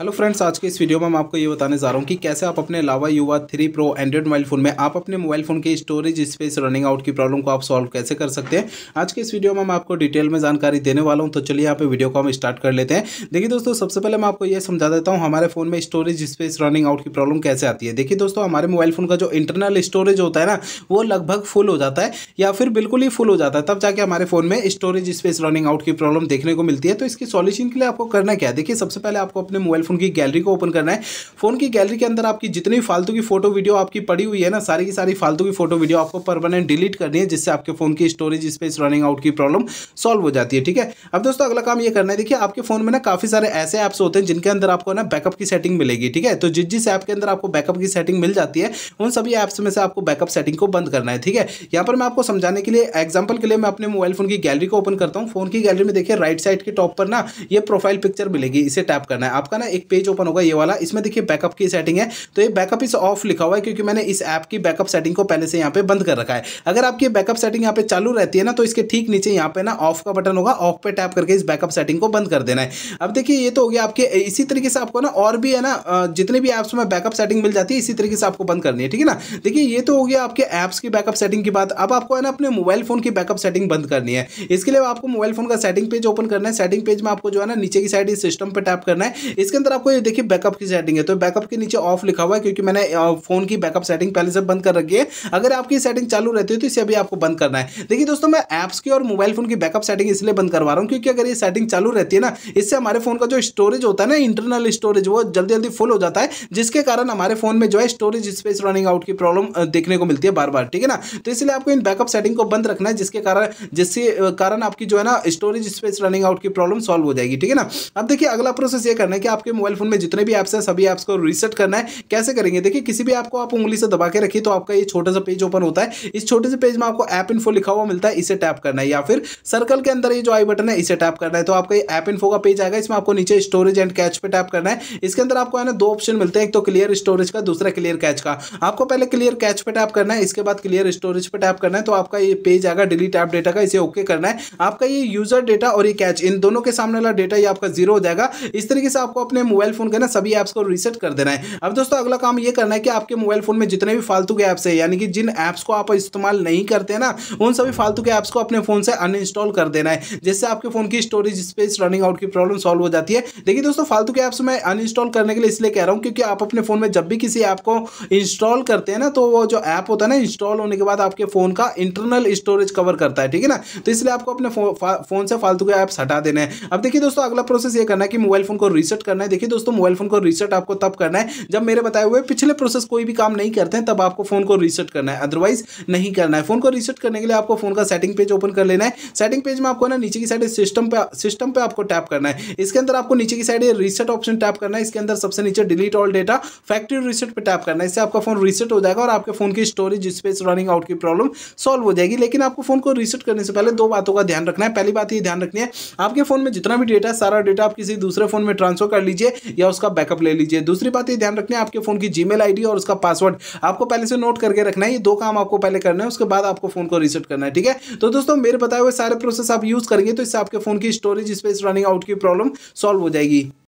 Hello friends आज के इस वीडियो में मैं आपको ये बताने जा रहा हूँ कि कैसे आप अपने Lava Yuva three pro android mobile phone में आप अपने मोबाइल फ़ोन के स्टोरेज स्पेस रनिंग आउट की प्रॉब्लम को आप सॉल्व कैसे कर सकते हैं? आज के इस वीडियो में मैं आपको डिटेल में जानकारी देने वाला हूँ तो चलिए यहाँ पे वीडियो को हम स्टार्ट कर लेते हैं। देखिए दोस्तों, सबसे पहले मैं आपको ये समझा देता हूँ हमारे फ़ोन में स्टोरेज स्पेस रनिंग आउट की प्रॉब्लम कैसे आती है। देखिए दोस्तों, हमारे मोबाइल फ़ोन का जो इंटरनल स्टोरेज होता है ना, वो लगभग फुल हो जाता है, या फिर बिल्कुल ही फुल हो जाता है, तब जाके हमारे फ़ोन में स्टोरेज स्पेस रनिंग आउट की प्रॉब्लम देखने को मिलती है। तो इसकी सॉल्यूशन के लिए आपको करना क्या है? देखिए, सबसे पहले आपको अपने मोबाइल फ़ोन की गैलरी को ओपन करना है। फ़ोन की गैलरी के अंदर आपकी जितनी फालतू की फ़ोटो वीडियो आपकी पड़ी हुई है ना, सारी की सारी फालतू की फ़ोटो वीडियो आपको परमानेंट डिलीट करनी है, जिससे आपके फ़ोन की स्टोरेज स्पेस रनिंग आउट की प्रॉब्लम सॉल्व हो जाती है, ठीक है? अब दोस्तों, अगला काम ये करना है, देखिए, आपके फ़ोन में ना काफ़ी सारे ऐसे ऐप्स होते हैं, जिनके अंदर आपको ना बैकअप की सेटिंग मिलेगी, ठीक है? तो जिस जिस ऐप के अंदर आपको बैकअप की सेटिंग मिल जाती है, उन सभी ऐप्स में से आपको बैकअप सेटिंग को बंद करना है, ठीक है? यहाँ पर मैं आपको समझाने के लिए एग्ज़ाम्पल के लिए मैं अपने मोबाइल फ़ोन की गैलरी को ओपन करता हूँ। फ़ोन की गैलरी में देखिए राइट साइड के टॉप पर ना ये प्रोफ़ाइल पिक्चर मिलेगी, इसे टैप करना है। आपका ना एक पेज ओपन होगा, ये वाला। इसमें देखिए बैकअप की सेटिंग है। तो ये बैकअप इस ऑफ़ लिखा हुआ है, क्योंकि मैंने इस ऐप की बैकअप सेटिंग को पहले से यहाँ पे बंद कर रखा है। अगर आपकी बैकअप सेटिंग यहाँ पे चालू रहती है ना तो इसके ठीक नीचे यहाँ पे ना ऑफ़ का बटन होगा। ऑफ़ पे टैप करके इस बैकअप सेटिंग को बंद कर देना है। अब देखिए, ये तो हो गया आपके इसी तरीके से आपको ना और भी है ना जितने भी ऐप्स में बैकअप सेटिंग मिल जाती है, इसी तरीके से आपको बंद करनी है, ठीक है ना? देखिए, ये तो हो गया आपके ऐप्स की बैकअप सेटिंग की बात। अब आपको है ना अपने मोबाइल फ़ोन की बैकअप सेटिंग बंद करनी है। इसके लिए आपको मोबाइल फ़ोन का सेटिंग पेज ओपन करना है। सेटिंग पेज में आपको जो है ना, नीचे की साइड इस सिस्टम पर टैप करना है। इसके अंदर आपको ये देखिए बैकअप की सेटिंग है तो बैकअप के नीचे ऑफ़ लिखा हुआ है क्योंकि मैंने फ़ोन की बैकअप सेटिंग पहले से बंद कर रखी है। अगर आपकी सेटिंग चालू रहती है तो इसे अभी आपको बंद करना है। देखिए दोस्तों, मैं ऐप्स की और मोबाइल फ़ोन की बैकअप सेटिंग इसलिए बंद करवा रहा हूँ क्योंकि अगर ये सेटिंग चालू रहती है ना, इससे हमारे फ़ोन का जो स्टोरेज होता है ना इंटरनल स्टोरेज वो जल्दी जल्दी फुल हो जाता है, जिसके कारण हमारे फ़ोन में जो है स्टोरेज स्पेस रनिंग आउट की प्रॉब्लम देखने को मिलती है बार बार ठीक है ना? तो इसलिए आपको इन बैकअप सेटिंग को बंद रखना है, जिसके कारण जिसके कारण आपकी जो है ना स्टोरेज स्पेस रनिंग आउट की प्रॉब्लम सॉल्व हो जाएगी, ठीक है ना? अब देखिए अगला प्रोसेस ये करना है कि आपके मोबाइल फ़ोन में जितने भी ऐप्स है, सभी ऐप्स को रिसेट करना है। कैसे करेंगे? देखिए, किसी भी ऐप को आप उंगली से दबा के रखिए तो आपका ये छोटा सा पेज ओपन होता है। इस छोटे से पेज में आपको ऐप इन्फो लिखा हुआ मिलता है, इसे टैप करना है। या फिर सर्कल के अंदर ये जो आई बटन है, इसे टैप करना है। तो आपका ऐप इन्फो का पेज आएगा, इसमें आपको नीचे स्टोरेज एंड कैच पे टैप करना है। इसके अंदर आपको, है ना, दो ऑप्शन मिलते हैं। एक तो क्लियर स्टोरेज का, दूसरा क्लियर कैच का। आपको पहले क्लियर कैच पे टैप करना है, इसके बाद क्लियर स्टोरेज पे टैप करना है। तो आपका ये पेज आएगा डिलीट ऐप डेटा का, इसे ओके करना है। आपका ये यूज़र डेटा और ये कैच इन दोनों के सामने वाला डेटा ये आपका ज़ीरो हो जाएगा। इस तरीके से आपको अपने मोबाइल फ़ोन के ना सभी ऐप्स को रिसेट कर देना है। अब दोस्तों, अगला काम ये करना है कि आपके मोबाइल फ़ोन में जितने भी फालतू के ऐप्स है, यानी कि जिन ऐप्स को आप इस्तेमाल नहीं करते ना, उन सभी फालतू के ऐप्स को अपने फ़ोन से अनइंस्टॉल कर देना है, जिससे आपके फ़ोन की स्टोरेज स्पेस रनिंग आउट की प्रॉब्लम सॉल्व हो जाती है। देखिए दोस्तों, फालतू के ऐप्स में अनइंस्टॉल करने के लिए इसलिए कह रहा हूँ क्योंकि आप अपने फ़ोन में जब भी किसी ऐप को इंस्टॉल करते हैं ना तो वो जो ऐप होता है ना इंस्टॉल होने के बाद आपके फ़ोन का इंटरनल स्टोरेज कवर करता है, ठीक है ना? तो इसलिए आपको अपने फ़ोन से फालतू के ऐप्स हटा देने हैं। अब देखिए दोस्तों, अगला प्रोसेस ये करना है कि मोबाइल फ़ोन को रिसेट करना है। देखिए दोस्तों मोबाइल फ़ोन को रिसेट आपको तब करना है, जब मेरे बताए हुए पिछले प्रोसेस कोई भी काम नहीं करते हैं, तब आपको फ़ोन को रिसेट करना है। अदरवाइज़ नहीं करना है। फ़ोन को रिसेट करने के लिए आपको फ़ोन का सेटिंग पेज ओपन कर लेना है। सेटिंग पेज में आपको ना नीचे की साइड सिस्टम पे सिस्टम पे आपको टैप करना है। इसके अंदर आपको नीचे की साइड रिसेट ऑप्शन टैप करना है। इसके अंदर सबसे नीचे delete all data factory reset पे टैप करना है। इससे आपका फ़ोन रिसेट हो जाएगा और आपके फ़ोन की स्टोरेज स्पेस रनिंग आउट की प्रॉब्लम सॉल्व हो जाएगी। लेकिन आपको फ़ोन को रिसेट करने से पहले दो बातों का ध्यान रखना है। पहली बात ये ध्यान रखनी है, आपके फ़ोन में जितना भी डेटा है, सारा डेटा आप किसी दूसरे फ़ोन में ट्रांसफ़र कर लीजिए। या उसका बैकअप ले लीजिए। दूसरी बात ये ध्यान रखना है, आपके फ़ोन की जीमेल आईडी और उसका पासवर्ड आपको पहले से नोट करके रखना है। ये दो काम आपको पहले करना है, उसके बाद आपको फ़ोन को रिसेट करना है, ठीक है? तो दोस्तों, मेरे बताए हुए सारे प्रोसेस आप यूज़ करेंगे तो इससे आपके फ़ोन की स्टोरेज स्पेस रनिंग आउट की प्रॉब्लम सॉल्व हो जाएगी।